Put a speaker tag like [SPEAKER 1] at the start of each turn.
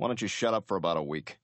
[SPEAKER 1] Why don't you shut up for about a week?